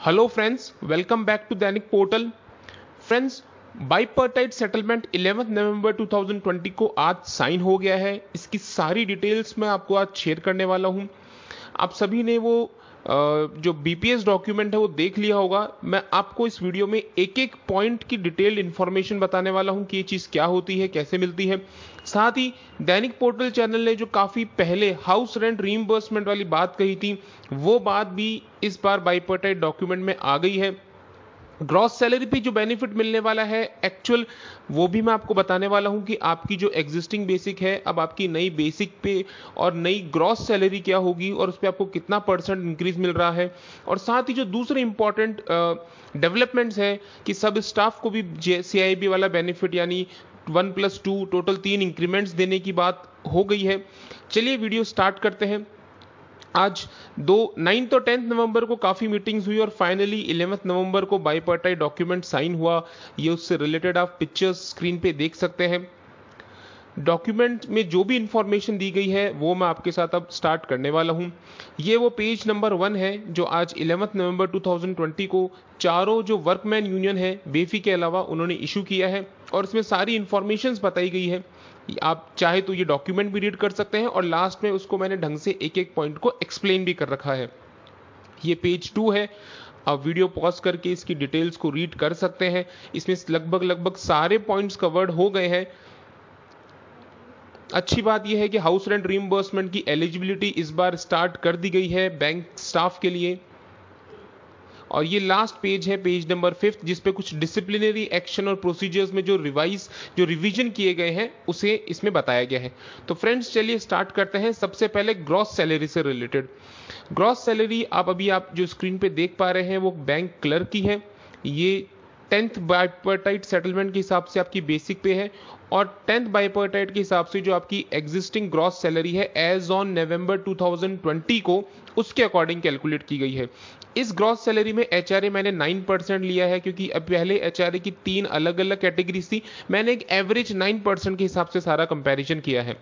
Hello friends welcome back to Dainik portal friends bipartite settlement 11 नवंबर 2020 को आज sign हो गया है। इसकी सारी डिटेल्स मैं आपको आज शेयर करने वाला हूँ। आप सभी ने वो जो बीपीएस डॉक्यूमेंट है वो देख लिया होगा। मैं आपको इस वीडियो में एक एक पॉइंट की डिटेल्ड इन्फॉर्मेशन बताने वाला हूँ कि ये चीज़ क्या होती है, कैसे मिलती है। साथ ही, दैनिक पोर्टल चैनल ने जो काफ़ी पहले हाउस रेंट रीइंबर्समेंट वाली बात कही थी, वो बात भी इस बार बाइपर्टाइट डॉक्यूमेंट में आ गई है। ग्रॉस सैलरी पे जो बेनिफिट मिलने वाला है एक्चुअल वो भी मैं आपको बताने वाला हूँ कि आपकी जो एग्जिस्टिंग बेसिक है, अब आपकी नई बेसिक पे और नई ग्रॉस सैलरी क्या होगी और उस पर आपको कितना परसेंट इंक्रीज मिल रहा है। और साथ ही जो दूसरे इंपॉर्टेंट डेवलपमेंट्स है कि सब स्टाफ को भी सी वाला बेनिफिट यानी वन प्लस टू टोटल तीन इंक्रीमेंट्स देने की बात हो गई है। चलिए वीडियो स्टार्ट करते हैं। आज दो नाइन्थ और टेंथ नवंबर को काफ़ी मीटिंग्स हुई और फाइनली इलेवंथ नवंबर को बाईपार्टाई डॉक्यूमेंट साइन हुआ। ये उससे रिलेटेड आप पिक्चर्स स्क्रीन पे देख सकते हैं। डॉक्यूमेंट में जो भी इंफॉर्मेशन दी गई है, वो मैं आपके साथ अब स्टार्ट करने वाला हूँ। ये वो पेज नंबर वन है, जो आज इलेवंथ नवंबर 2020 को चारों जो वर्कमैन यूनियन है बेफी के अलावा उन्होंने इशू किया है और इसमें सारी इंफॉर्मेशन बताई गई है। आप चाहे तो ये डॉक्यूमेंट भी रीड कर सकते हैं और लास्ट में उसको मैंने ढंग से एक एक पॉइंट को एक्सप्लेन भी कर रखा है। ये पेज टू है। आप वीडियो पॉज करके इसकी डिटेल्स को रीड कर सकते हैं। इसमें लगभग लगभग सारे पॉइंट्स कवर्ड हो गए हैं। अच्छी बात यह है कि हाउस रेंट रीइंबर्समेंट की एलिजिबिलिटी इस बार स्टार्ट कर दी गई है बैंक स्टाफ के लिए। और ये लास्ट पेज है पेज नंबर फिफ्थ जिसपे कुछ डिसिप्लिनरी एक्शन और प्रोसीजर्स में जो रिवाइज जो रिविजन किए गए हैं, उसे इसमें बताया गया है। तो फ्रेंड्स चलिए स्टार्ट करते हैं। सबसे पहले ग्रॉस सैलरी से रिलेटेड ग्रॉस सैलरी आप अभी आप जो स्क्रीन पे देख पा रहे हैं, वो बैंक क्लर्क की है। ये टेंथ बाइपर्टाइट सेटलमेंट के हिसाब से आपकी बेसिक पे है और टेंथ बाइपर्टाइट के हिसाब से जो आपकी एग्जिस्टिंग ग्रॉस सैलरी है एज ऑन नवंबर 2020 को, उसके अकॉर्डिंग कैलकुलेट की गई है। इस ग्रॉस सैलरी में एचआरए मैंने 9 परसेंट लिया है क्योंकि अब पहले एचआरए की तीन अलग अलग कैटेगरीज थी। मैंने एक एवरेज 9 परसेंट के हिसाब से सारा कंपेरिजन किया है।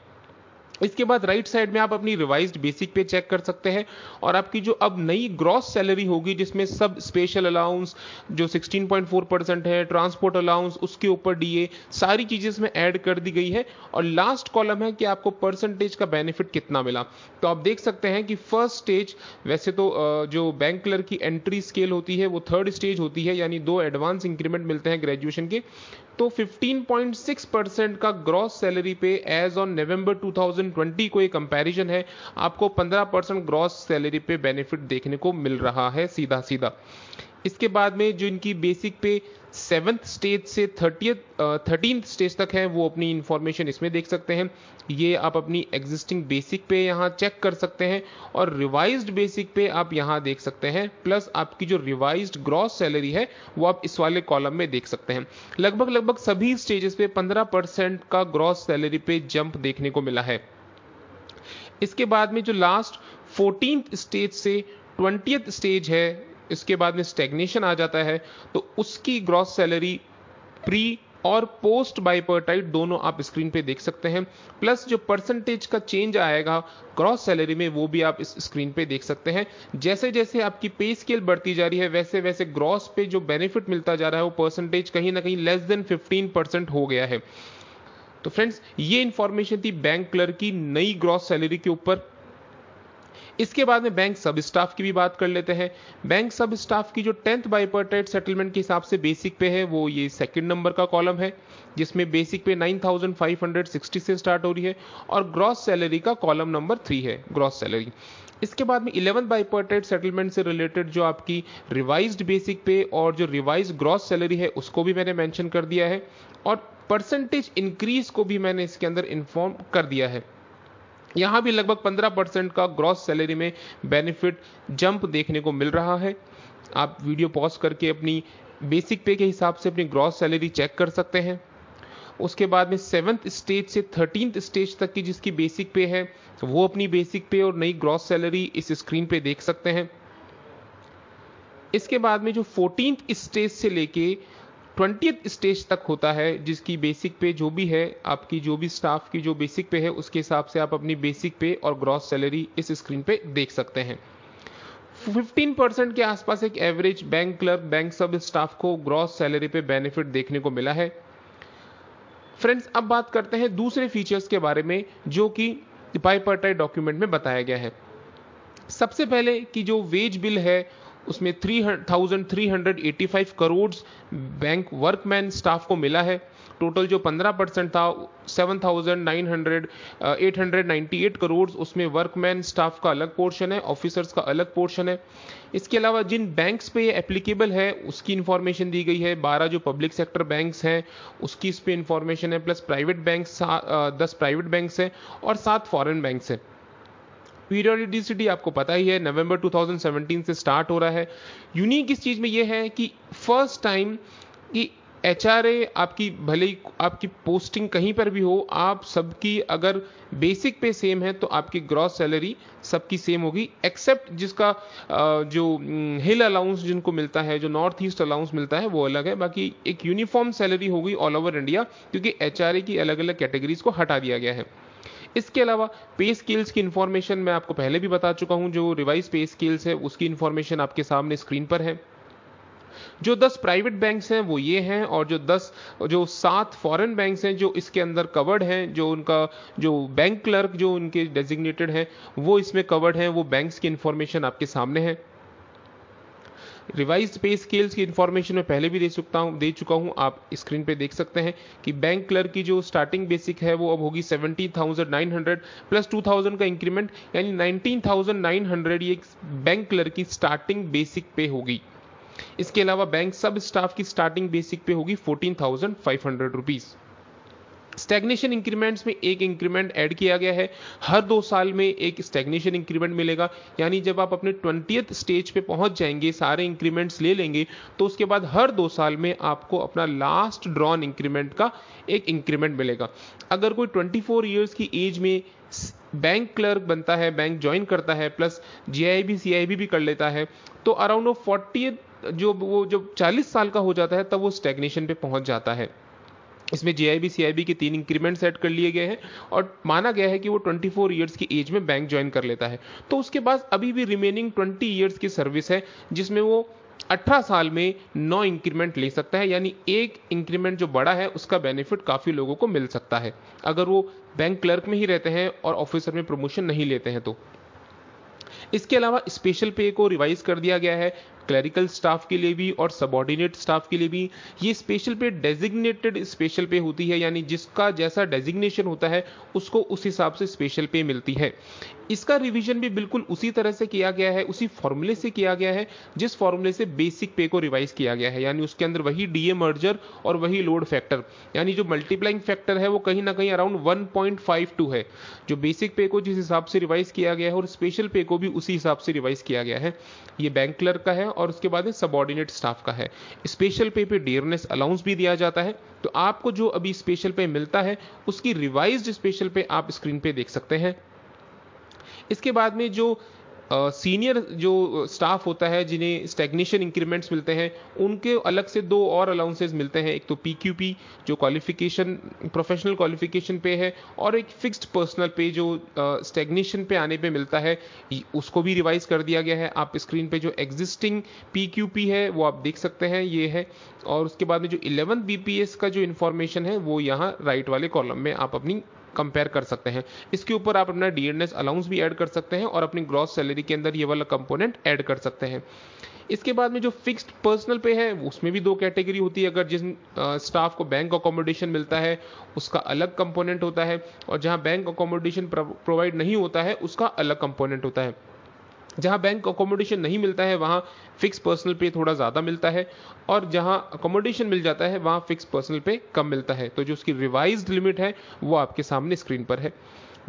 इसके बाद राइट साइड में आप अपनी रिवाइज्ड बेसिक पे चेक कर सकते हैं और आपकी जो अब नई ग्रॉस सैलरी होगी, जिसमें सब स्पेशल अलाउंस जो 16.4 परसेंट है ट्रांसपोर्ट अलाउंस उसके ऊपर डीए सारी चीज़ें इसमें ऐड कर दी गई है। और लास्ट कॉलम है कि आपको परसेंटेज का बेनिफिट कितना मिला। तो आप देख सकते हैं कि फ़र्स्ट स्टेज वैसे तो जो बैंक क्लर की एंट्री स्केल होती है, वो थर्ड स्टेज होती है, यानी दो एडवांस इंक्रीमेंट मिलते हैं ग्रेजुएशन के। तो 15.6 परसेंट का ग्रॉस सैलरी पे एज ऑन नवंबर 2020 को एक कंपैरिजन है, आपको 15 परसेंट ग्रॉस सैलरी पे बेनिफिट देखने को मिल रहा है सीधा सीधा इसके बाद में जो इनकी बेसिक पे सेवन्थ स्टेज से थर्टियथ थर्टीन स्टेज तक है, वो अपनी इंफॉर्मेशन इसमें देख सकते हैं। ये आप अपनी एग्जिस्टिंग बेसिक पे यहाँ चेक कर सकते हैं और रिवाइज्ड बेसिक पे आप यहाँ देख सकते हैं। प्लस आपकी जो रिवाइज्ड ग्रॉस सैलरी है, वो आप इस वाले कॉलम में देख सकते हैं। लगभग लगभग सभी स्टेजेस पे 15 परसेंट का ग्रॉस सैलरी पे जंप देखने को मिला है। इसके बाद में जो लास्ट फोर्टीन स्टेज से ट्वेंटियथ स्टेज है, इसके बाद में स्टेग्नेशन आ जाता है तो उसकी ग्रॉस सैलरी प्री और पोस्ट बाइपर्टाइट दोनों आप स्क्रीन पे देख सकते हैं। प्लस जो परसेंटेज का चेंज आएगा क्रॉस सैलरी में वो भी आप इस स्क्रीन पे देख सकते हैं। जैसे जैसे आपकी पे स्केल बढ़ती जा रही है वैसे वैसे ग्रॉस पे जो बेनिफिट मिलता जा रहा है, वो परसेंटेज कहीं ना कहीं लेस देन 15 परसेंट हो गया है। तो फ्रेंड्स ये इंफॉर्मेशन थी बैंक क्लर्क की नई ग्रॉस सैलरी के ऊपर। इसके बाद में बैंक सब स्टाफ की भी बात कर लेते हैं। बैंक सब स्टाफ की जो टेंथ बाइपर्टाइट सेटलमेंट के हिसाब से बेसिक पे है वो ये सेकंड नंबर का कॉलम है जिसमें बेसिक पे 9,560 से स्टार्ट हो रही है और ग्रॉस सैलरी का कॉलम नंबर थ्री है ग्रॉस सैलरी इसके बाद में इलेवन बाइपर्टाइट सेटलमेंट से रिलेटेड जो आपकी रिवाइज्ड बेसिक पे और जो रिवाइज ग्रॉस सैलरी है उसको भी मैंने मेंशन कर दिया है। और परसेंटेज इंक्रीज को भी मैंने इसके अंदर इन्फॉर्म कर दिया है। यहाँ भी लगभग 15 परसेंट का ग्रॉस सैलरी में बेनिफिट जंप देखने को मिल रहा है। आप वीडियो पॉज करके अपनी बेसिक पे के हिसाब से अपनी ग्रॉस सैलरी चेक कर सकते हैं। उसके बाद में सेवंथ स्टेज से थर्टींथ स्टेज तक की जिसकी बेसिक पे है वो अपनी बेसिक पे और नई ग्रॉस सैलरी इस स्क्रीन पे देख सकते हैं। इसके बाद में जो फोर्टींथ स्टेज से लेके ट्वेंटी स्टेज तक होता है, जिसकी बेसिक पे जो भी है, आपकी जो भी स्टाफ की जो बेसिक पे है, उसके हिसाब से आप अपनी बेसिक पे और ग्रॉस सैलरी इस स्क्रीन पे देख सकते हैं। 15 परसेंट के आसपास एक average bank clerk bank sub staff को ग्रॉस सैलरी पे बेनिफिट देखने को मिला है। फ्रेंड्स अब बात करते हैं दूसरे फीचर्स के बारे में, जो कि बाईपर्टाइट डॉक्यूमेंट में बताया गया है। सबसे पहले कि जो वेज बिल है उसमें 3,385 करोड़ बैंक वर्कमैन स्टाफ को मिला है। टोटल जो 15 परसेंट था 7,900 898 करोड़ उसमें वर्कमैन स्टाफ का अलग पोर्शन है ऑफिसर्स का अलग पोर्शन है। इसके अलावा जिन बैंक्स पे ये एप्लीकेबल है उसकी इंफॉर्मेशन दी गई है। 12 जो पब्लिक सेक्टर बैंक्स हैं उसकी इस पे इंफॉर्मेशन है। प्लस प्राइवेट बैंक्स दस प्राइवेट बैंक्स हैं और सात फॉरेन बैंक्स हैं। पीरियोडिसिटी आपको पता ही है, नवंबर 2017 से स्टार्ट हो रहा है। यूनिक इस चीज़ में यह है कि फ़र्स्ट टाइम कि एच आपकी भले ही आपकी पोस्टिंग कहीं पर भी हो, आप सबकी अगर बेसिक पे सेम है तो आपकी ग्रॉस सैलरी सबकी सेम होगी एक्सेप्ट जिसका जो हिल अलाउंस जिनको मिलता है, जो नॉर्थ ईस्ट अलाउंस मिलता है, वो अलग है। बाकी एक यूनिफॉर्म सैलरी होगी ऑल ओवर इंडिया क्योंकि एच की अलग अलग कैटेगरीज को हटा दिया गया है। इसके अलावा पे स्केल्स की इंफॉर्मेशन मैं आपको पहले भी बता चुका हूँ, जो रिवाइज पे स्केल्स है, उसकी इंफॉर्मेशन आपके सामने स्क्रीन पर है। जो 10 प्राइवेट बैंक्स हैं, वो ये हैं, और जो 10 जो सात फॉरेन बैंक्स हैं, जो इसके अंदर कवर्ड हैं, जो उनका, जो बैंक क्लर्क जो उनके डेजिग्नेटेड हैं, वो इसमें कवर्ड हैं, वो बैंक्स की इंफॉर्मेशन आपके सामने है। रिवाइज पे स्केल्स की इंफॉर्मेशन मैं पहले भी दे सकता हूँ दे चुका हूँ। आप स्क्रीन पे देख सकते हैं कि बैंक क्लर्क की जो स्टार्टिंग बेसिक है वो अब होगी 17,900 प्लस 2,000 का इंक्रीमेंट यानी 19,900 ये बैंक क्लर्क की स्टार्टिंग बेसिक पे होगी। इसके अलावा बैंक सब स्टाफ की स्टार्टिंग बेसिक पे होगी फोर्टीन थाउज़ेंड स्टेग्नेशन इंक्रीमेंट्स में एक इंक्रीमेंट ऐड किया गया है। हर दो साल में एक स्टेग्नेशन इंक्रीमेंट मिलेगा। यानी जब आप अपने ट्वेंटी स्टेज पे पहुँच जाएँगे, सारे इंक्रीमेंट्स ले लेंगे तो उसके बाद हर दो साल में आपको अपना लास्ट ड्रॉन इंक्रीमेंट का एक इंक्रीमेंट मिलेगा। अगर कोई 24 इयर्स की एज में बैंक क्लर्क बनता है बैंक ज्वाइन करता है प्लस जीआईबी सीआईबी भी कर लेता है तो अराउंड फोर्टी जो वो जब 40 साल का हो जाता है, तब वो स्टेग्नेशन पे पहुँच जाता है। इसमें जेआईबी सीआईबी के तीन इंक्रीमेंट सेट कर लिए गए हैं और माना गया है कि वो 24 इयर्स की एज में बैंक ज्वाइन कर लेता है। तो उसके बाद अभी भी रिमेनिंग 20 इयर्स की सर्विस है, जिसमें वो 18 साल में नौ इंक्रीमेंट ले सकता है, यानी एक इंक्रीमेंट जो बड़ा है, उसका बेनिफिट काफ़ी लोगों को मिल सकता है। अगर वो बैंक क्लर्क में ही रहते हैं और ऑफिसर में प्रमोशन नहीं लेते हैं तो। इसके अलावा स्पेशल पे को रिवाइज कर दिया गया है क्लरिकल स्टाफ के लिए भी और सबॉर्डिनेट स्टाफ के लिए भी, ये स्पेशल पे डेजिग्नेटेड स्पेशल पे होती है, यानी जिसका जैसा डेजिग्नेशन होता है, उसको उस हिसाब से स्पेशल पे मिलती है। इसका रिवीजन भी बिल्कुल उसी तरह से किया गया है, उसी फॉर्मूले से किया गया है, जिस फॉर्मूले से बेसिक पे को रिवाइज किया गया है, यानी उसके अंदर वही डीए मर्जर और वही लोड फैक्टर यानी जो मल्टीप्लाइंग फैक्टर है, वो कहीं ना कहीं अराउंड 1.52 है। जो बेसिक पे को जिस हिसाब से रिवाइज किया गया है और स्पेशल पे को भी उसी हिसाब से रिवाइज किया गया है। ये बैंक क्लर्क का है और उसके बाद सबॉर्डिनेट स्टाफ का है। स्पेशल पे पे डियरनेस अलाउंस भी दिया जाता है। तो आपको जो अभी स्पेशल पे मिलता है, उसकी रिवाइज स्पेशल पे आप स्क्रीन पे देख सकते हैं। इसके बाद में जो सीनियर जो स्टाफ होता है, जिन्हें स्टेग्नेशन इंक्रीमेंट्स मिलते हैं, उनके अलग से दो और अलाउंसेज मिलते हैं। एक तो पीक्यूपी जो क्वालिफिकेशन प्रोफेशनल क्वालिफिकेशन पे है, और एक फिक्स्ड पर्सनल पे जो स्टेग्नेशन पे आने पे मिलता है। उसको भी रिवाइज कर दिया गया है। आप स्क्रीन पे जो एग्जिस्टिंग पीक्यूपी है, वो आप देख सकते हैं, ये है। और उसके बाद में जो इलेवंथ बीपीएस का जो इन्फॉर्मेशन है, वो यहाँ राइट वाले कॉलम में आप अपनी कंपेयर कर सकते हैं। इसके ऊपर आप अपना डीएनएस अलाउंस भी ऐड कर सकते हैं और अपनी ग्रॉस सैलरी के अंदर ये वाला कंपोनेंट ऐड कर सकते हैं। इसके बाद में जो फिक्स्ड पर्सनल पे है, उसमें भी दो कैटेगरी होती है। अगर जिस स्टाफ को बैंक अकोमोडेशन मिलता है, उसका अलग कंपोनेंट होता है और जहाँ बैंक अकोमोडेशन प्रोवाइड नहीं होता है, उसका अलग कंपोनेंट होता है। जहाँ बैंक अकोमोडेशन नहीं मिलता है, वहाँ फिक्स पर्सनल पे थोड़ा ज़्यादा मिलता है और जहाँ अकोमोडेशन मिल जाता है, वहाँ फिक्स पर्सनल पे कम मिलता है। तो जो उसकी रिवाइज लिमिट है, वो आपके सामने स्क्रीन पर है।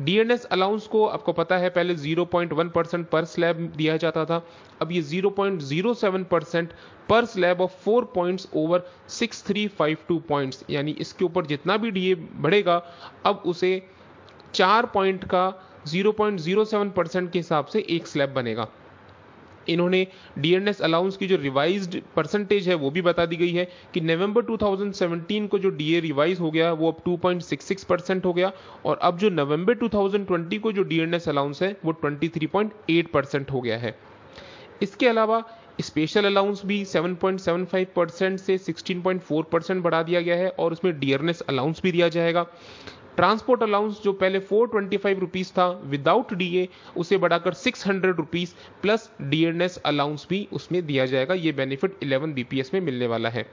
डीएनएस अलाउंस को आपको पता है, पहले 0.1 परसेंट पर स्लैब दिया जाता था, अब ये 0.07 परसेंट पर slab of four points over 6352 points यानी इसके ऊपर जितना भी डीए बढ़ेगा, अब उसे चार पॉइंट का 0.07 परसेंट के हिसाब से एक स्लैब बनेगा। इन्होंने डीएनएस अलाउंस की जो रिवाइज्ड परसेंटेज है, वो भी बता दी गई है कि नवंबर 2017 को जो डीए रिवाइज हो गया, वो अब 2.66 परसेंट हो गया और अब जो नवंबर 2020 को जो डीएनएस अलाउंस है, वो 23.8 परसेंट हो गया है। इसके अलावा स्पेशल अलाउंस भी 7.75 परसेंट से 16.4 परसेंट बढ़ा दिया गया है और उसमें डियरनेस अलाउंस भी दिया जाएगा। ट्रांसपोर्ट अलाउंस जो पहले फोर ट्वेंटी फाइव रुपीज़ था विदाउट डीए उसे बढ़ाकर six hundred rupees plus DNS allowance भी उसमें दिया जाएगा। ये बेनिफिट इलेवन बीपीएस में मिलने वाला है।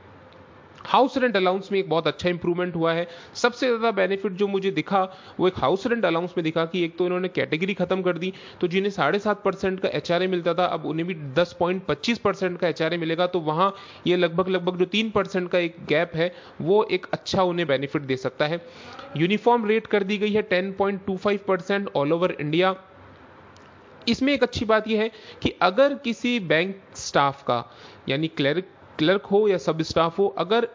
हाउस रेंट अलाउंस में एक बहुत अच्छा इंप्रूवमेंट हुआ है। सबसे ज़्यादा बेनिफिट जो मुझे दिखा, वो एक हाउस रेंट अलाउंस में दिखा कि एक तो इन्होंने कैटेगरी खत्म कर दी तो जिन्हें साढ़े सात परसेंट का एचआरए मिलता था, अब उन्हें भी दस पॉइंट पच्चीस परसेंट का एच मिलेगा तो वहाँ ये लगभग लगभग जो तीन परसेंट का एक गैप है, वो एक अच्छा उन्हें बेनिफिट दे सकता है। यूनिफॉर्म रेट कर दी गई है ten point two five percent all over India इसमें एक अच्छी बात यह है कि अगर किसी बैंक स्टाफ का, यानी क्लर्क क्लर्क हो या सब स्टाफ हो, अगर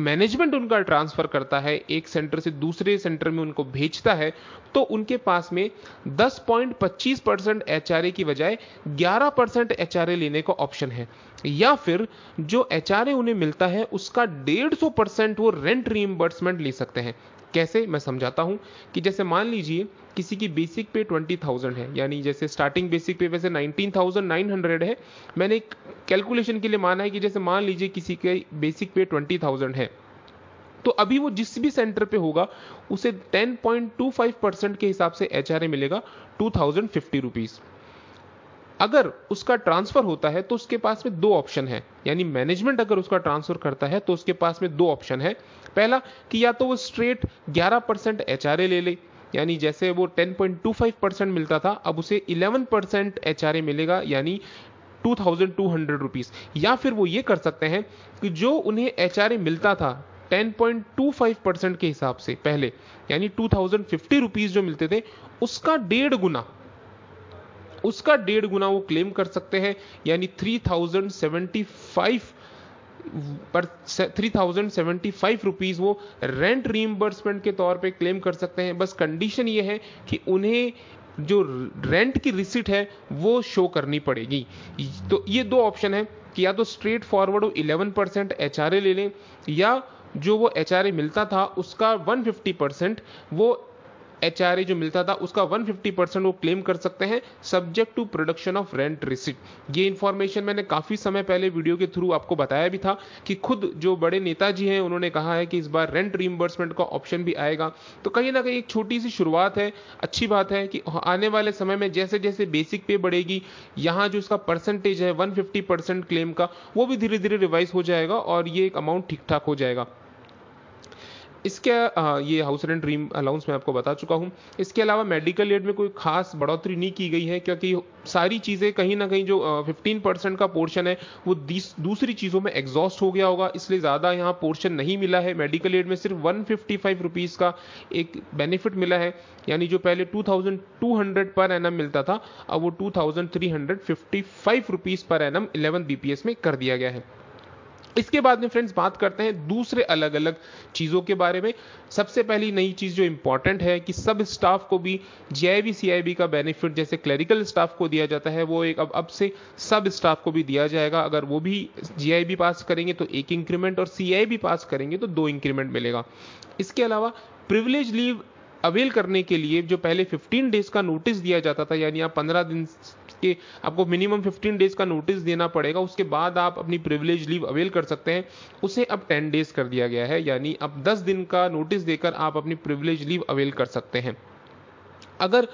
मैनेजमेंट उनका ट्रांसफ़र करता है, एक सेंटर से दूसरे सेंटर में उनको भेजता है तो उनके पास में 10.25 परसेंट एच की बजाय 11 परसेंट एच लेने का ऑप्शन है। या फिर जो एच उन्हें मिलता है, उसका डेढ़ सौ परसेंट वो रेंट रीइंबर्समेंट ले सकते हैं। कैसे? मैं समझाता हूँ कि जैसे मान लीजिए किसी की बेसिक पे ट्वेंटी थाउज़ेंड है। यानी जैसे स्टार्टिंग बेसिक पे वैसे नाइनटीन थाउज़ेंड नाइन हंड्रेड है। मैंने एक कैलकुलेशन के लिए माना है कि जैसे मान लीजिए किसी के बेसिक पे ट्वेंटी थाउज़ेंड है। तो अभी वो जिस भी सेंटर पे होगा, उसे 10.25 परसेंट के हिसाब से एचआरए मिलेगा टू थाउज़ेंड फिफ्टी रुपीज़ अगर उसका ट्रांसफ़र होता है तो उसके पास में दो ऑप्शन है। यानी मैनेजमेंट अगर उसका ट्रांसफ़र करता है तो उसके पास में दो ऑप्शन है। पहला कि या तो वो स्ट्रेट 11 परसेंट एच ले ले यानी जैसे वो 10.25 परसेंट मिलता था, अब उसे 11 परसेंट एच मिलेगा, यानी two thousand two hundred rupees या फिर वो ये कर सकते हैं कि जो उन्हें एच मिलता था 10.25 परसेंट के हिसाब से पहले, यानी टू थाउज़ेंड फिफ्टी रुपीज़ जो मिलते थे, उसका डेढ़ गुना, उसका डेढ़ गुना वो क्लेम कर सकते हैं, यानी थ्री थाउज़ेंड सेवेंटी फाइव पर three thousand seventy five rupees वो रेंट रीइंबर्समेंट के तौर पे क्लेम कर सकते हैं। बस कंडीशन ये है कि उन्हें जो रेंट की रिसिट है, वो शो करनी पड़ेगी। तो ये दो ऑप्शन है कि या तो स्ट्रेट फॉरवर्ड वो 11 परसेंट एच ले लें, या जो वो एच मिलता था, उसका 150 परसेंट वो एच जो मिलता था, उसका 150 परसेंट वो क्लेम कर सकते हैं subject to production of rent receipt ये इंफॉर्मेशन मैंने काफ़ी समय पहले वीडियो के थ्रू आपको बताया भी था कि खुद जो बड़े नेताजी हैं, उन्होंने कहा है कि इस बार रेंट रीइंबर्समेंट का ऑप्शन भी आएगा। तो कहीं ना कहीं एक छोटी सी शुरुआत है, अच्छी बात है कि आने वाले समय में जैसे जैसे बेसिक पे बढ़ेगी, यहाँ जो इसका परसेंटेज है, वन परसेंट क्लेम का, वो भी धीरे धीरे रिवाइज हो जाएगा और ये एक अमाउंट ठीक ठाक हो जाएगा। इसके ये हाउस रेंट ड्रीम अलाउंस मैं आपको बता चुका हूँ। इसके अलावा मेडिकल एड में कोई खास बढ़ोतरी नहीं की गई है, क्योंकि सारी चीज़ें कहीं ना कहीं जो फिफ्टीन परसेंट का पोर्शन है, वो दूसरी चीज़ों में एग्जॉस्ट हो गया होगा, इसलिए ज़्यादा यहाँ पोर्शन नहीं मिला है। मेडिकल एड में सिर्फ़ वन फिफ्टी फाइव रुपीज़ का एक बेनिफिट मिला है, यानी जो पहले two thousand two hundred per annum मिलता था, अब वो two thousand three hundred fifty five rupees per annum eleven BPS में कर दिया गया है। इसके बाद में फ्रेंड्स बात करते हैं दूसरे अलग अलग चीज़ों के बारे में। सबसे पहली नई चीज़ जो इंपॉर्टेंट है कि सब स्टाफ को भी जीआईबी सीआईबी का बेनिफिट जैसे क्लरिकल स्टाफ को दिया जाता है, वो एक अब अब से सब स्टाफ को भी दिया जाएगा। अगर वो भी जीआईबी पास करेंगे तो एक इंक्रीमेंट और सीआईबी पास करेंगे तो दो इंक्रीमेंट मिलेगा। इसके अलावा प्रिविलेज लीव अवेल करने के लिए जो पहले 15 डेज़ का नोटिस दिया जाता था, यानी आप 15 दिन के आपको मिनिमम 15 डेज़ का नोटिस देना पड़ेगा। उसके बाद आप अपनी प्रिविलेज लीव अवेल कर सकते हैं। उसे अब 10 डेज़ कर दिया गया है, यानी अब 10 दिन का नोटिस देकर आप अपनी प्रिविलेज लीव अवेल कर सकते हैं। अगर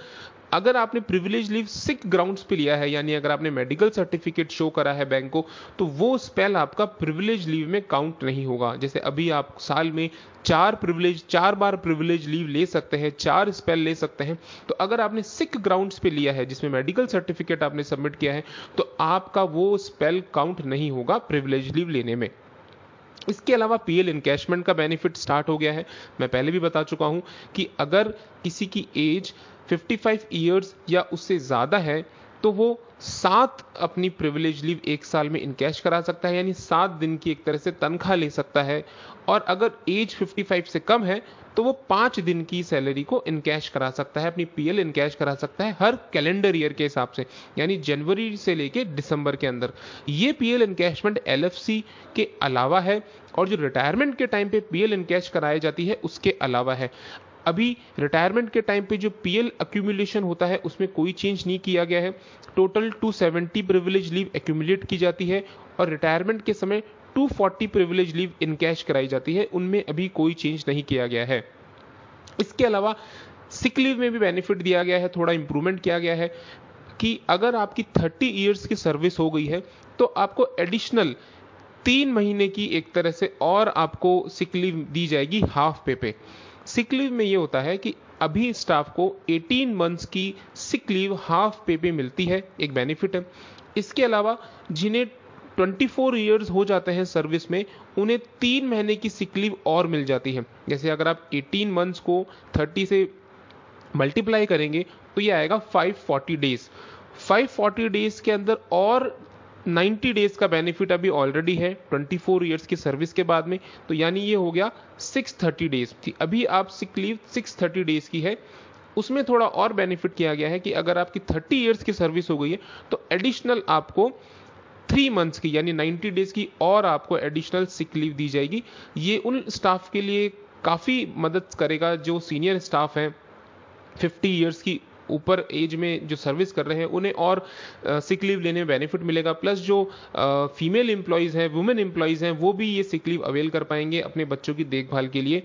अगर आपने प्रिविलेज लीव सिक ग्राउंड्स पे लिया है, यानी अगर आपने मेडिकल सर्टिफिकेट शो करा है बैंक को तो वो स्पेल आपका प्रिविलेज लीव में काउंट नहीं होगा। जैसे अभी आप साल में चार प्रिविलेज चार बार प्रिविलेज लीव ले सकते हैं, चार स्पेल ले सकते हैं। तो अगर आपने सिक ग्राउंड्स पे लिया है, जिसमें मेडिकल सर्टिफिकेट आपने सबमिट किया है तो आपका वो स्पेल काउंट नहीं होगा प्रिविलेज लीव लेने में। इसके अलावा पीएल इनकैशमेंट का बेनिफिट स्टार्ट हो गया है। मैं पहले भी बता चुका हूँ कि अगर किसी की एज 55 ईयर्स या उससे ज़्यादा है तो वो सात अपनी प्रिविलेज लीव एक साल में इनकैश करा सकता है, यानी सात दिन की एक तरह से तनख्वाह ले सकता है। और अगर एज 55 से कम है तो वो पाँच दिन की सैलरी को इनकैश करा सकता है, अपनी पीएल इनकैश करा सकता है हर कैलेंडर ईयर के हिसाब से, यानी जनवरी से लेके दिसंबर के अंदर। ये पीएल इनकैशमेंट एलएफसी के अलावा है, और जो रिटायरमेंट के टाइम पे पीएल इनकैश कराई जाती है, उसके अलावा है। अभी रिटायरमेंट के टाइम पे जो पीएल अक्यूमुलेशन होता है, उसमें कोई चेंज नहीं किया गया है। टोटल 270 प्रिविलेज लीव एक्यूमुलेट की जाती है और रिटायरमेंट के समय 240 प्रिविलेज लीव इन कैश कराई जाती है। उनमें अभी कोई चेंज नहीं किया गया है। इसके अलावा सिक लीव में भी बेनिफिट दिया गया है, थोड़ा इंप्रूवमेंट किया गया है कि अगर आपकी 30 इयर्स की सर्विस हो गई है तो आपको एडिशनल तीन महीने की एक तरह से और आपको सिक लीव दी जाएगी हाफ़ पे पे। सिक लीव में ये होता है कि अभी स्टाफ को 18 मंथ्स की सिक लीव हाफ़ पे पे मिलती है, एक बेनिफिट है। इसके अलावा जिन्हें 24 ईयर्स हो जाते हैं सर्विस में, उन्हें तीन महीने की सिक लीव और मिल जाती है। जैसे अगर आप 18 मंथ्स को 30 से मल्टीप्लाई करेंगे तो ये आएगा 540 डेज़ 540 डेज़ के अंदर और 90 डेज़ का बेनिफिट अभी ऑलरेडी है 24 इयर्स की सर्विस के बाद में तो यानी ये हो गया 630 डेज़ थी, अभी आप सिक लीव 630 डेज़ की है, उसमें थोड़ा और बेनिफिट किया गया है कि अगर आपकी 30 इयर्स की सर्विस हो गई है तो एडिशनल आपको थ्री मंथ्स की, यानी 90 डेज़ की और आपको एडिशनल सिक लीव दी जाएगी। ये उन स्टाफ के लिए काफ़ी मदद करेगा जो सीनियर स्टाफ हैं 50 इयर्स की ऊपर एज में जो सर्विस कर रहे हैं, उन्हें और सिक लीव लेने में बेनिफिट मिलेगा। प्लस जो फीमेल एम्प्लॉयज़ हैं वुमेन एम्प्लॉयज़ हैं, वो भी ये सिक लीव अवेल कर पाएँगे अपने बच्चों की देखभाल के लिए।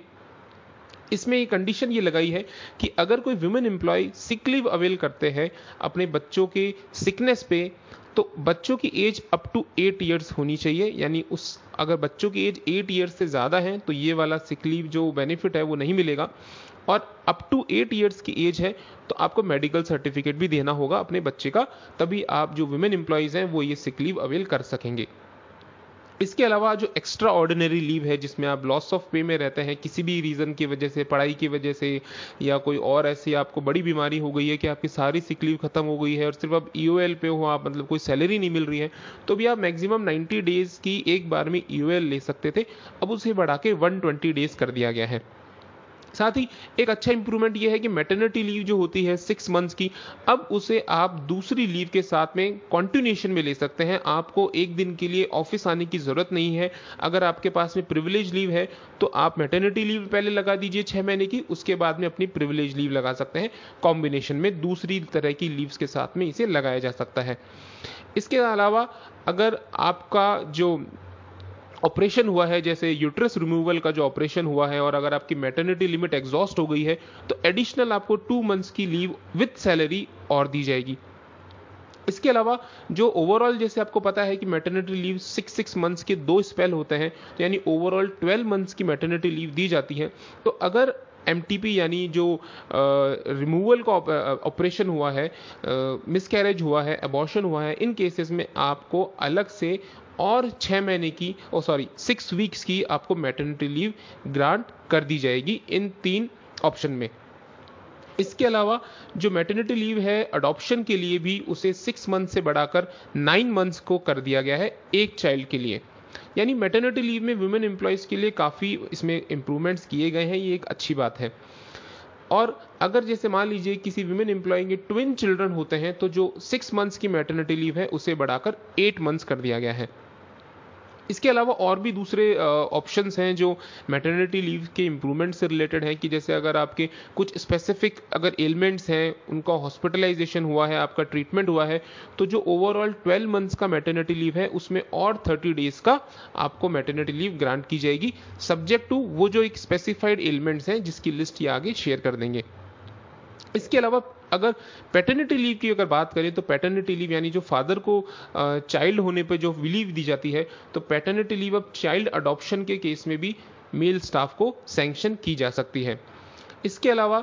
इसमें एक कंडीशन ये लगाई है कि अगर कोई women employee sick leave avail करते हैं अपने बच्चों के सिकनेस पे तो बच्चों की age up to eight years होनी चाहिए। यानी उस, अगर बच्चों की एज एट ईयर्स से ज़्यादा है तो ये वाला सिक लीव जो बेनिफिट है वो नहीं मिलेगा। और अप टू एट ईयर्स की एज है तो आपको मेडिकल सर्टिफिकेट भी देना होगा अपने बच्चे का, तभी आप जो वुमेन एम्प्लॉयज़ हैं, वो ये सिक लीव अवेल कर सकेंगे। इसके अलावा जो एक्स्ट्रा ऑर्डिनरी लीव है, जिसमें आप लॉस ऑफ़ पे में रहते हैं, किसी भी रीज़न की वजह से, पढ़ाई की वजह से, या कोई और ऐसी आपको बड़ी बीमारी हो गई है कि आपकी सारी सिक लीव खत्म हो गई है, और सिर्फ़ आप ई e पे हो, आप मतलब कोई सैलरी नहीं मिल रही है तो भी आप मैक्सिमम 90 डेज़ की एक बार में ई e ले सकते थे। अब उसे बढ़ा के 120 डेज़ कर दिया गया है। साथ ही एक अच्छा इंप्रूवमेंट यह है कि मेटर्निटी लीव जो होती है सिक्स मंथ्स की, अब उसे आप दूसरी लीव के साथ में कॉन्टिन्यूशन में ले सकते हैं। आपको एक दिन के लिए ऑफ़िस आने की ज़रूरत नहीं है। अगर आपके पास में प्रिविलेज लीव है तो आप मेटर्निटी लीव पहले लगा दीजिए छह महीने की, उसके बाद में अपनी प्रिविलेज लीव लगा सकते हैं। कॉम्बिनेशन में दूसरी तरह की लीव्स के साथ में इसे लगाया जा सकता है। इसके अलावा अगर आपका जो ऑपरेशन हुआ है, जैसे यूट्रस रिमूवल का जो ऑपरेशन हुआ है और अगर आपकी मेटर्निटी लिमिट एग्जॉस्ट हो गई है तो एडिशनल आपको टू मंथ्स की लीव विथ सैलरी और दी जाएगी। इसके अलावा जो ओवरऑल जैसे आपको पता है कि maternity leave six six months के दो स्पेल होते हैं तो यानी ओवरऑल ट्वेल्व मंथ्स की मेटर्निटी लीव दी जाती है। तो अगर एमटीपी यानी जो रिमूवल का ऑपरेशन हुआ है मिसकैरेज हुआ है अबॉर्शन हुआ है, इन केसेस में आपको अलग से और छः महीने की, ओ सॉरी सिक्स वीक्स की आपको मैटर्निटी लीव ग्रांट कर दी जाएगी इन तीन ऑप्शन में। इसके अलावा जो मैटर्निटी लीव है अडॉप्शन के लिए भी उसे सिक्स मंथ से बढ़ाकर नाइन मंथ्स को कर दिया गया है एक चाइल्ड के लिए। यानी मैटर्निटी लीव में वुमेन एम्प्लॉयज़ के लिए काफ़ी इसमें इंप्रूवमेंट्स किए गए हैं, ये एक अच्छी बात है। और अगर जैसे मान लीजिए किसी वुमेन एम्प्लॉय के ट्विन चिल्ड्रन होते हैं तो जो सिक्स मंथ्स की मैटर्निटी लीव है, उसे बढ़ाकर एट मंथ्स कर दिया गया है। इसके अलावा और भी दूसरे ऑप्शंस हैं जो मैटर्निटी लीव के इम्प्रूवमेंट से रिलेटेड हैं कि जैसे अगर आपके कुछ स्पेसिफिक अगर एलिमेंट्स हैं, उनका हॉस्पिटलाइजेशन हुआ है, आपका ट्रीटमेंट हुआ है तो जो ओवरऑल 12 मंथ्स का मैटर्निटी लीव है, उसमें और 30 डेज़ का आपको मैटर्निटी लीव ग्रांट की जाएगी। सब्जेक्ट टू वो जो एक स्पेसिफाइड एलिमेंट्स हैं, जिसकी लिस्ट ये आगे शेयर कर देंगे। इसके अलावा अगर पैटर्निटी लीव की अगर बात करें तो पैटर्निटी लीव यानी जो फादर को चाइल्ड होने पर जो लीव दी जाती है तो पैटर्निटी लीव अब चाइल्ड अडॉप्शन के केस में भी मेल स्टाफ को सैंक्शन की जा सकती है। इसके अलावा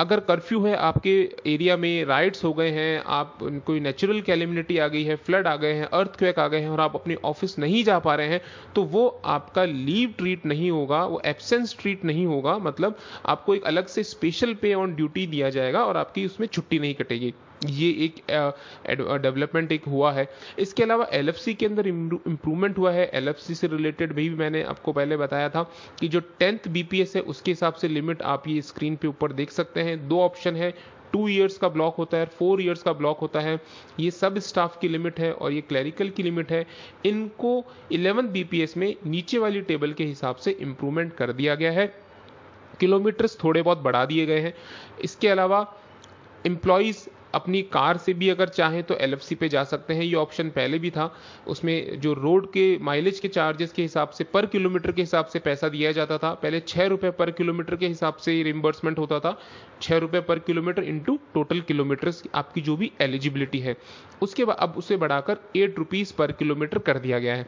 अगर कर्फ्यू है, आपके एरिया में राइड्स हो गए हैं, आप, कोई नेचुरल कैलिमिनिटी आ गई है फ्लड आ गए हैं अर्थ क्वेक आ गए हैं और आप अपने ऑफ़िस नहीं जा पा रहे हैं तो वो आपका लीव ट्रीट नहीं होगा, वो एब्सेंस ट्रीट नहीं होगा मतलब आपको एक अलग से स्पेशल पे ऑन ड्यूटी दिया जाएगा और आपकी उसमें छुट्टी नहीं कटेगी। ये एक डेवलपमेंट एक हुआ है। इसके अलावा एलएफसी के अंदर इम्प्रूवमेंट हुआ है। एलएफसी से रिलेटेड भी मैंने आपको पहले बताया था कि जो टेंथ बीपीएस है, उसके हिसाब से लिमिट आप ये स्क्रीन पे ऊपर देख सकते हैं। दो ऑप्शन है, टू ईयर्स का ब्लॉक होता है फोर ईयर्स का ब्लॉक होता है। ये सब स्टाफ की लिमिट है और ये क्लैरिकल की लिमिट है। इनको इलेवंथ बीपीएस में नीचे वाली टेबल के हिसाब से इंप्रूवमेंट कर दिया गया है। किलोमीटर्स थोड़े बहुत बढ़ा दिए गए हैं। इसके अलावा एम्प्लॉयज़ अपनी कार से भी अगर चाहें तो एलएफसी पे जा सकते हैं। ये ऑप्शन पहले भी था। उसमें जो रोड के माइलेज के चार्जेस के हिसाब से पर किलोमीटर के हिसाब से पैसा दिया जाता था। पहले छः रुपये पर किलोमीटर के हिसाब से रिम्बर्समेंट होता था। छः रुपये पर किलोमीटर इंटू टोटल किलोमीटर्स आपकी जो भी एलिजिबिलिटी है। उसके बाद अब उसे बढ़ाकर एट रुपीज़ पर किलोमीटर कर दिया गया है।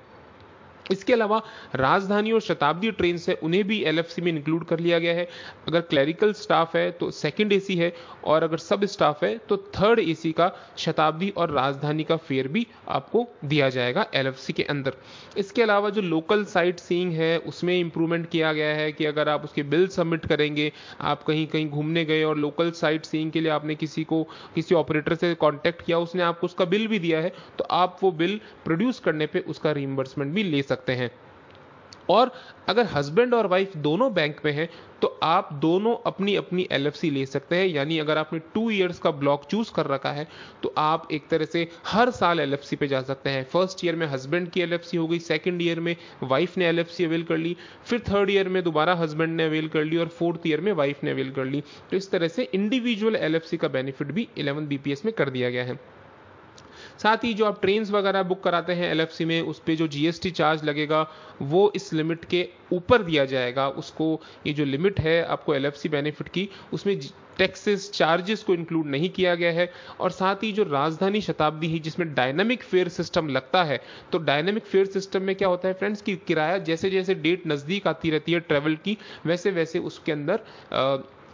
इसके अलावा राजधानी और शताब्दी ट्रेन है उन्हें भी एलएफसी में इंक्लूड कर लिया गया है। अगर क्लरिकल स्टाफ है तो सेकंड एसी है, और अगर सब स्टाफ है तो थर्ड एसी का, शताब्दी और राजधानी का फेयर भी आपको दिया जाएगा एलएफसी के अंदर। इसके अलावा जो लोकल साइट सीइंग है, उसमें इंप्रूवमेंट किया गया है कि अगर आप उसके बिल सबमिट करेंगे, आप कहीं कहीं घूमने गए और लोकल साइट सीइंग के लिए आपने किसी को, किसी ऑपरेटर से कॉन्टैक्ट किया, उसने आपको उसका बिल भी दिया है तो आप वो बिल प्रोड्यूस करने पर उसका रिइम्बर्समेंट भी ले सकते सकते हैं। और अगर हस्बैंड और वाइफ दोनों बैंक में हैं तो आप दोनों अपनी अपनी एलएफसी ले सकते हैं। यानी अगर आपने टू इयर्स का ब्लॉक चूज़ कर रखा है तो आप एक तरह से हर साल एलएफसी पे जा सकते हैं। फ़र्स्ट ईयर में हस्बैंड की एलएफसी हो गई, सेकेंड ईयर में वाइफ ने एलएफसी अवेल कर ली, फिर थर्ड ईयर में दोबारा हस्बैंड ने अवेल कर ली और फोर्थ ईयर में वाइफ ने अवेल कर ली। तो इस तरह से इंडिविजुअल एलएफसी का बेनिफिट भी इलेवन बीपीएस में कर दिया गया है। साथ ही जो आप ट्रेन वगैरह बुक कराते हैं एलएफसी में, उस पर जो जीएसटी चार्ज लगेगा, वो इस लिमिट के ऊपर दिया जाएगा। उसको, ये जो लिमिट है, आपको एलएफसी बेनिफिट की, उसमें टैक्सेस चार्जेस को इंक्लूड नहीं किया गया है। और साथ ही जो राजधानी शताब्दी है, जिसमें डायनामिक फेयर सिस्टम लगता है तो डायनामिक फेयर सिस्टम में क्या होता है फ्रेंड्स कि किराया जैसे जैसे डेट नज़दीक आती रहती है ट्रेवल की वैसे वैसे उसके अंदर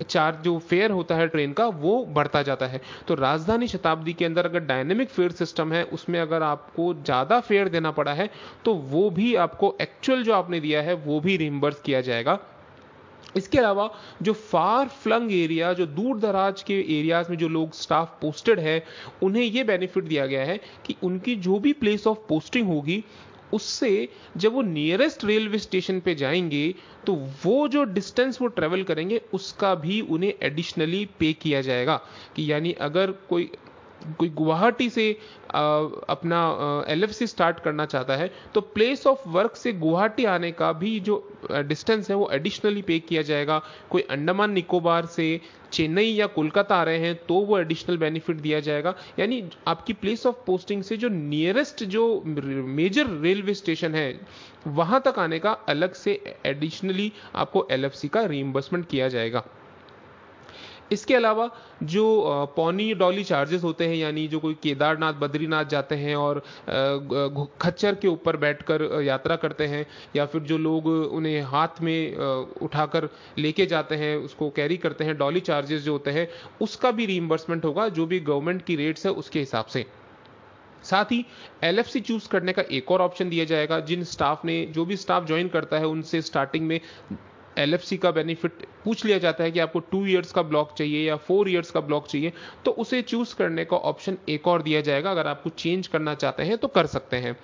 चार्ज जो फेयर होता है ट्रेन का, वो बढ़ता जाता है। तो राजधानी शताब्दी के अंदर अगर डायनेमिक फेयर सिस्टम है, उसमें अगर आपको ज़्यादा फेयर देना पड़ा है तो वो भी आपको एक्चुअल जो आपने दिया है, वो भी रिम्बर्स किया जाएगा। इसके अलावा जो फार फ्लंग एरिया, जो दूर दराज के एरियाज़ में जो लोग स्टाफ पोस्टेड है, उन्हें यह बेनिफिट दिया गया है कि उनकी जो भी प्लेस ऑफ़ पोस्टिंग होगी उससे जब वो नियरेस्ट रेलवे स्टेशन पे जाएँगे तो वो जो डिस्टेंस वो ट्रेवल करेंगे, उसका भी उन्हें एडिशनली पे किया जाएगा। कि यानी अगर कोई कोई गुवाहाटी से आ, अपना एल एफ़ स्टार्ट करना चाहता है तो प्लेस ऑफ़ वर्क से गुवाहाटी आने का भी जो डिस्टेंस है वो एडिशनली पे किया जाएगा। कोई अंडमान निकोबार से चेन्नई या कोलकाता आ रहे हैं तो वो एडिशनल बेनिफिट दिया जाएगा। यानी आपकी प्लेस ऑफ़ पोस्टिंग से जो नियरेस्ट जो मेजर रेलवे स्टेशन है वहाँ तक आने का अलग से एडिशनली आपको एलएफसी का रीइंबर्समेंट किया जाएगा। इसके अलावा जो पौनी डॉली चार्जेस होते हैं, यानी जो कोई केदारनाथ, बद्रीनाथ जाते हैं और खच्चर के ऊपर बैठकर यात्रा करते हैं, या फिर जो लोग उन्हें हाथ में उठाकर लेके जाते हैं, उसको कैरी करते हैं, डॉली चार्जेस जो होते हैं, उसका भी रीइंबर्समेंट होगा, जो भी गवर्नमेंट की रेट्स है, उसके हिसाब से। साथ ही एलएफसी चूज़ करने का एक और ऑप्शन दिया जाएगा, जिन स्टाफ ने, जो भी स्टाफ ज्वाइन करता है, उनसे स्टार्टिंग में एलएफसी का बेनिफिट पूछ लिया जाता है कि आपको टू ईयर्स का ब्लॉक चाहिए या फोर ईयर्स का ब्लॉक चाहिए तो उसे चूज़ करने का ऑप्शन एक और दिया जाएगा। अगर आपको चेंज करना चाहते हैं तो कर सकते हैं।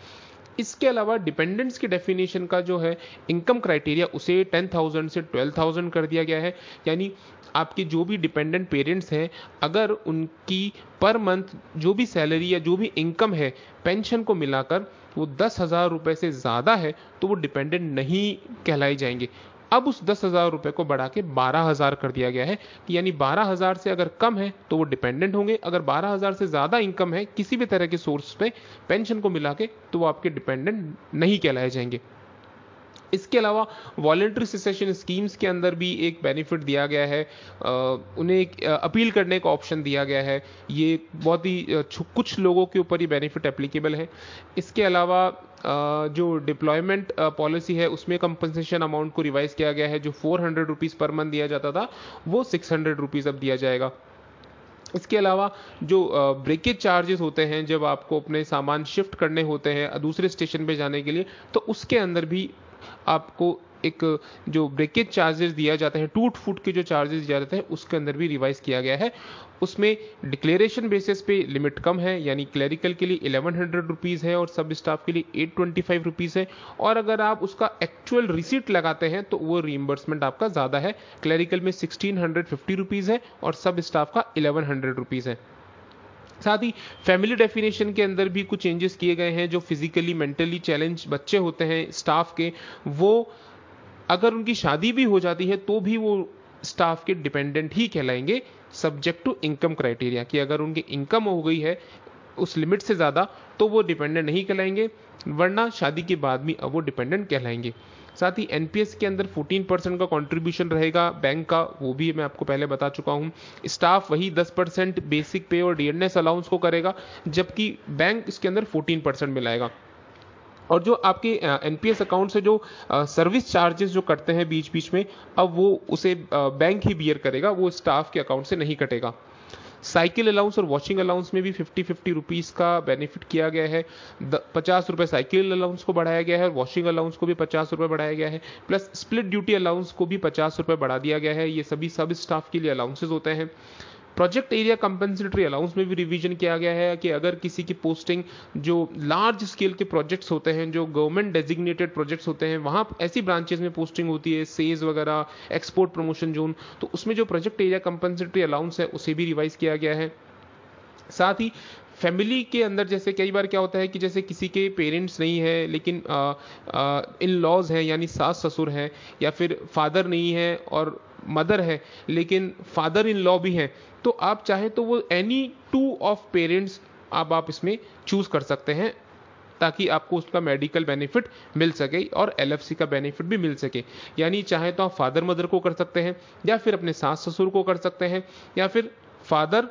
इसके अलावा डिपेंडेंट्स की डेफिनेशन का जो है इनकम क्राइटेरिया उसे 10,000 से 12,000 कर दिया गया है। यानी आपके जो भी डिपेंडेंट पेरेंट्स हैं अगर उनकी पर मंथ जो भी सैलरी या जो भी इनकम है पेंशन को मिलाकर वो दस हज़ार रुपये से ज़्यादा है तो वो डिपेंडेंट नहीं कहलाई जाएँगे। अब उस दस हज़ार रुपए को बढ़ा के बारह हज़ार कर दिया गया है। कि यानी बारह हज़ार से अगर कम है तो वो डिपेंडेंट होंगे। अगर बारह हज़ार से ज़्यादा इनकम है, किसी भी तरह के सोर्स पे पेंशन को मिला के तो वो आपके डिपेंडेंट नहीं कहलाए जाएँगे। इसके अलावा वॉलेंट्री सिसेशन स्कीम्स के अंदर भी एक बेनिफिट दिया गया है। उन्हें एक अपील करने का ऑप्शन दिया गया है। ये बहुत ही कुछ लोगों के ऊपर ही बेनिफिट एप्लीकेबल है। इसके अलावा जो डिप्लॉयमेंट पॉलिसी है, उसमें कंपनसेशन अमाउंट को रिवाइज किया गया है, जो four hundred rupees per month दिया जाता था, वो सिक्स हंड्रेड रुपीज़ अब दिया जाएगा। इसके अलावा जो ब्रेकेज चार्जेस होते हैं, जब आपको अपने सामान शिफ्ट करने होते हैं, दूसरे स्टेशन पे जाने के लिए तो उसके अंदर भी आपको एक, जो ब्रेकेज चार्जेस दिया जाता है, टूट फूट के जो चार्जेस दिया जाते हैं, उसके अंदर भी रिवाइज किया गया है। उसमें डिक्लेरेशन बेसिस पे लिमिट कम है, यानी क्लरिकल के लिए इलेवन हंड्रेड रुपीज़ है और सब स्टाफ के लिए एट ट्वेंटी फाइव रुपीज़ है। और अगर आप उसका एक्चुअल रिसीट लगाते हैं तो वो रीइंबर्समेंट आपका ज़्यादा है। क्लरिकल में सिक्सटीन हंड्रेड फिफ्टी रुपीज़ है और सब स्टाफ का इलेवन हंड्रेड रुपीज़ है। साथ ही फैमिली डेफिनेशन के अंदर भी कुछ चेंजेस किए गए हैं, जो फिजिकली मेंटली चैलेंज बच्चे होते हैं स्टाफ के, वो अगर उनकी शादी भी हो जाती है तो भी वो स्टाफ के डिपेंडेंट ही कहलाएँगे सब्जेक्ट टू इनकम क्राइटेरिया कि अगर उनकी इनकम हो गई है, उस लिमिट से ज़्यादा तो वो डिपेंडेंट नहीं कहलाएँगे, वरना शादी के बाद भी अब वो डिपेंडेंट कहलाएँगे। साथ ही एनपीएस के अंदर 14 परसेंट का कंट्रीब्यूशन रहेगा बैंक का, वो भी मैं आपको पहले बता चुका हूँ। स्टाफ वही 10 परसेंट बेसिक पे और डीएनएस अलाउंस को करेगा, जबकि बैंक इसके अंदर 14 परसेंट मिलाएगा और जो आपके एनपीएस अकाउंट से जो सर्विस चार्जेस जो कटते हैं बीच बीच में, अब वो उसे बैंक ही बियर करेगा, वो स्टाफ के अकाउंट से नहीं कटेगा। साइकिल अलाउंस और वॉशिंग अलाउंस में भी फिफ्टी फिफ्टी रुपीज़ का बेनिफिट किया गया है। पचास रुपये साइकिल अलाउंस को बढ़ाया गया है और वॉशिंग अलाउंस को भी पचास रुपये बढ़ाया गया है प्लस स्प्लिट ड्यूटी अलाउंस को भी पचास रुपये बढ़ा दिया गया है। ये सभी सब स्टाफ के लिए अलाउंसेज होते हैं। प्रोजेक्ट एरिया कंपेंसेटरी अलाउंस में भी रिवीजन किया गया है कि अगर किसी की पोस्टिंग जो लार्ज स्केल के प्रोजेक्ट्स होते हैं, जो गवर्नमेंट डेजिग्नेटेड प्रोजेक्ट्स होते हैं, वहाँ ऐसी ब्रांचेज में पोस्टिंग होती है सेज वगैरह एक्सपोर्ट प्रमोशन जोन तो उसमें जो प्रोजेक्ट एरिया कंपेंसेटरी अलाउंस है, उसे भी रिवाइज किया गया है। साथ ही फैमिली के अंदर जैसे कई बार क्या होता है कि जैसे किसी के पेरेंट्स नहीं है, लेकिन इन लॉज हैं, यानी सास ससुर हैं, या फिर फादर नहीं है और मदर है, लेकिन फादर इन लॉ भी हैं तो आप चाहे तो वो एनी टू ऑफ़ पेरेंट्स अब आप इसमें चूज़ कर सकते हैं, ताकि आपको उसका मेडिकल बेनिफिट मिल सके और एलएफसी का बेनिफिट भी मिल सके। यानी चाहे तो आप फादर मदर को कर सकते हैं, या फिर अपने सास ससुर को कर सकते हैं, या फिर फादर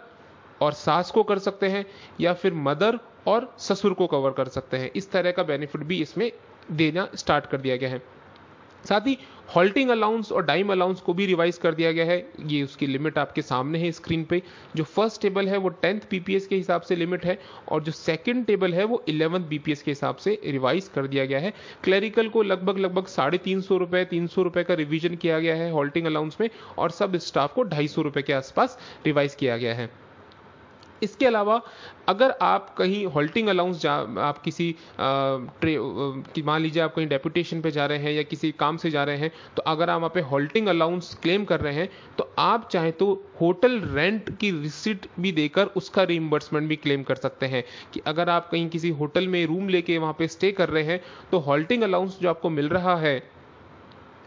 और सास को कर सकते हैं, या फिर मदर और ससुर को कवर कर सकते हैं। इस तरह का बेनिफिट भी इसमें देना स्टार्ट कर दिया गया है। साथ ही हॉल्टिंग अलाउंस और डाइम अलाउंस को भी रिवाइज कर दिया गया है। ये उसकी लिमिट आपके सामने है स्क्रीन पे। जो फ़र्स्ट टेबल है, वो टेंथ बीपीएस के हिसाब से लिमिट है और जो सेकंड टेबल है, वो इलेवंथ बीपीएस के हिसाब से रिवाइज कर दिया गया है। क्लरिकल को लगभग लगभग साढ़े तीन सौ रुपए, तीन सौ रुपए का रिविजन किया गया है हॉल्टिंग अलाउंस में और सब स्टाफ को ढाई सौ रुपए के आसपास रिवाइज किया गया है। इसके अलावा, अगर आप कहीं हॉल्टिंग अलाउंस जा, आप किसी कि मान लीजिए आप कहीं डेपुटेशन पे जा रहे हैं या किसी काम से जा रहे हैं तो अगर आप वहाँ पे हॉल्टिंग अलाउंस क्लेम कर रहे हैं तो आप चाहे तो होटल रेंट की रिसिट भी देकर उसका रिइम्बर्समेंट भी क्लेम कर सकते हैं। कि अगर आप कहीं किसी होटल में रूम लेके वहाँ पे स्टे कर रहे हैं तो हॉल्टिंग अलाउंस जो आपको मिल रहा है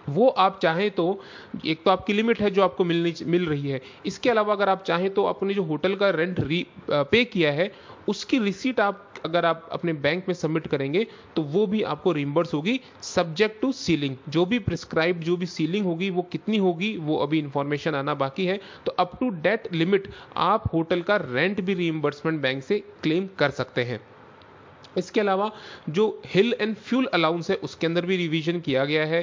वो आप चाहें तो एक तो आपकी लिमिट है जो आपको मिलनी मिल रही है। इसके अलावा अगर आप चाहें तो अपने जो होटल का रेंट री पे किया है, उसकी रिसीट आप, अगर आप अपने बैंक में सबमिट करेंगे तो वो भी आपको रिम्बर्स होगी सब्जेक्ट टू सीलिंग जो भी प्रिस्क्राइब जो भी सीलिंग होगी, वो कितनी होगी, वो अभी इंफॉर्मेशन आना बाकी है। तो अप टू डेट लिमिट आप होटल का रेंट भी रीइंबर्समेंट बैंक से क्लेम कर सकते हैं। इसके अलावा जो हिल एंड फ्यूल अलाउंस है, उसके अंदर भी रिवीजन किया गया है।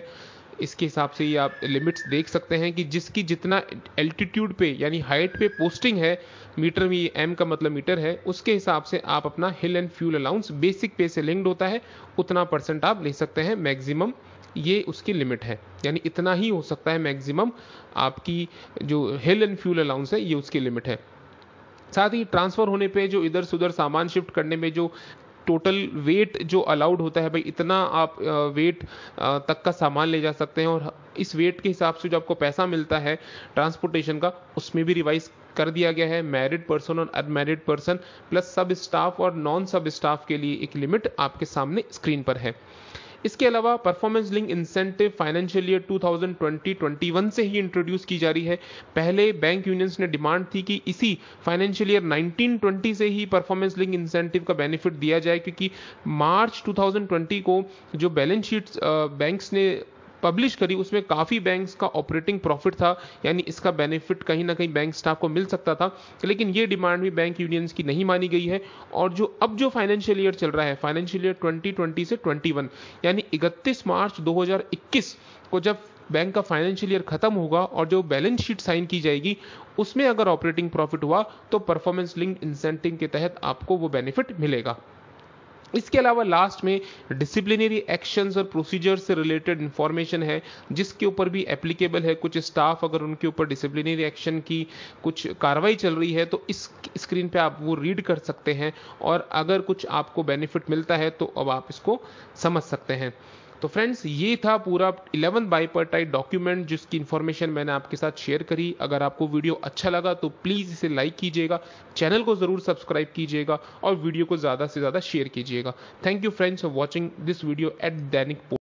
इसके हिसाब से ये आप लिमिट्स देख सकते हैं कि जिसकी जितना एल्टीट्यूड पे, यानी हाइट पे पोस्टिंग है मीटर में एम का मतलब मीटर है, उसके हिसाब से आप अपना hill and fuel allowance basic pay से लिंक्ड होता है, उतना परसेंट आप ले सकते हैं मैक्सिमम ये उसकी लिमिट है। यानी इतना ही हो सकता है मैक्सिमम आपकी जो हिल एंड फ्यूल अलाउंस है, ये उसकी लिमिट है। साथ ही ट्रांसफ़र होने पे जो इधर से उधर सामान शिफ्ट करने में जो टोटल वेट जो अलाउड होता है, भाई इतना आप वेट तक का सामान ले जा सकते हैं और इस वेट के हिसाब से जो आपको पैसा मिलता है ट्रांसपोर्टेशन का, उसमें भी रिवाइज कर दिया गया है। मैरिड पर्सन और unmarried person plus sub staff और नॉन सब स्टाफ के लिए एक लिमिट आपके सामने स्क्रीन पर है। इसके अलावा performance link incentive financial year 2020-21 से ही इंट्रोड्यूस की जा रही है। पहले बैंक यूनियंस ने डिमांड थी कि इसी फाइनेंशियल ईयर 1920 से ही परफॉर्मेंस लिंक इंसेंटिव का बेनिफिट दिया जाए, क्योंकि मार्च 2020 को जो बैलेंस शीट बैंक्स ने पब्लिश करी, उसमें काफ़ी बैंक्स का ऑपरेटिंग प्रॉफिट था, यानी इसका बेनिफिट कहीं ना कहीं बैंक स्टाफ को मिल सकता था, लेकिन ये डिमांड भी बैंक यूनियंस की नहीं मानी गई है। और जो, अब जो फाइनेंशियल ईयर चल रहा है फाइनेंशियल ईयर 2020 से 21 यानी 31 मार्च 2021 को जब बैंक का फाइनेंशियल ईयर खत्म होगा और जो बैलेंस शीट साइन की जाएगी, उसमें अगर ऑपरेटिंग प्रॉफिट हुआ तो परफॉर्मेंस लिंक इंसेंटिव के तहत आपको वो बेनिफिट मिलेगा। इसके अलावा लास्ट में डिसिप्लिनरी एक्शन और प्रोसीजर से रिलेटेड इंफॉर्मेशन है, जिसके ऊपर भी एप्लीकेबल है। कुछ स्टाफ अगर उनके ऊपर डिसिप्लिनरी एक्शन की कुछ कार्रवाई चल रही है तो इस स्क्रीन पे आप वो रीड कर सकते हैं। और अगर कुछ आपको बेनिफिट मिलता है तो अब आप इसको समझ सकते हैं। तो फ्रेंड्स ये था पूरा इलेवन बाइपर्टाइट डॉक्यूमेंट जिसकी इन्फॉर्मेशन मैंने आपके साथ शेयर करी। अगर आपको वीडियो अच्छा लगा तो प्लीज़ इसे लाइक कीजिएगा चैनल को ज़रूर सब्सक्राइब कीजिएगा और वीडियो को ज़्यादा से ज़्यादा शेयर कीजिएगा। Thank you friends for watching this video at Dainik